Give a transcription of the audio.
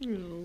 Ew.